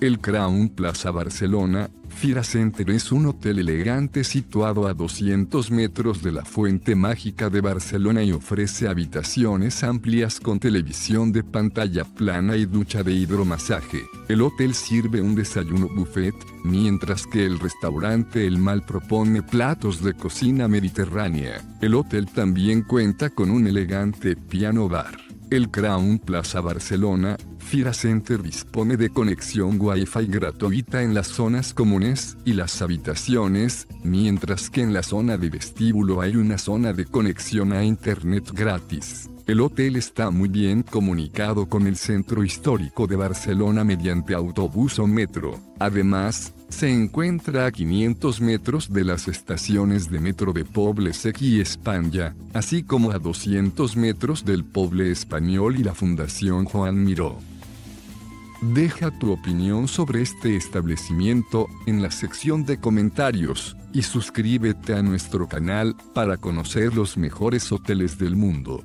El Crown Plaza Barcelona, Fira Center es un hotel elegante situado a 200 metros de la Fuente Mágica de Barcelona y ofrece habitaciones amplias con televisión de pantalla plana y ducha de hidromasaje. El hotel sirve un desayuno buffet, mientras que el restaurante El Mal propone platos de cocina mediterránea. El hotel también cuenta con un elegante piano bar. El Crown Plaza Barcelona, Fira Center dispone de conexión Wi-Fi gratuita en las zonas comunes y las habitaciones, mientras que en la zona de vestíbulo hay una zona de conexión a Internet gratis. El hotel está muy bien comunicado con el centro histórico de Barcelona mediante autobús o metro. Además, se encuentra a 500 metros de las estaciones de metro de Poble Sec y España, así como a 200 metros del Poble Español y la Fundación Juan Miró. Deja tu opinión sobre este establecimiento en la sección de comentarios y suscríbete a nuestro canal para conocer los mejores hoteles del mundo.